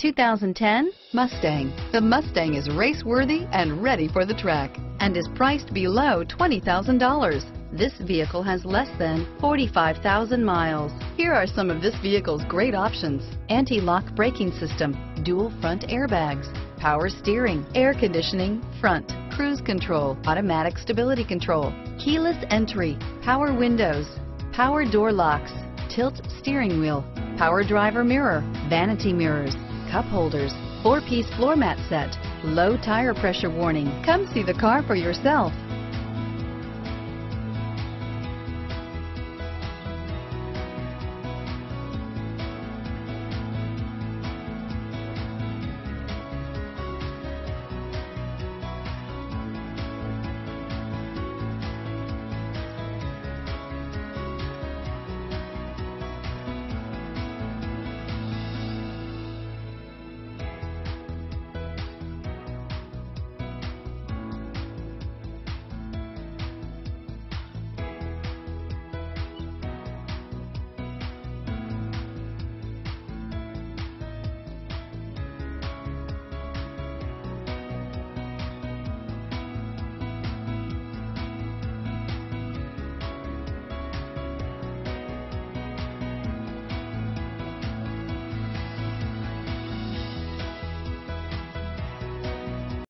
2010 Mustang. The Mustang is race-worthy and ready for the track and is priced below $20,000. This vehicle has less than 45,000 miles. Here are some of this vehicle's great options. Anti-lock braking system, dual front airbags, power steering, air conditioning, front, cruise control, automatic stability control, keyless entry, power windows, power door locks, tilt steering wheel, power driver mirror, vanity mirrors, cup holders, four-piece floor mat set, low tire pressure warning. Come see the car for yourself.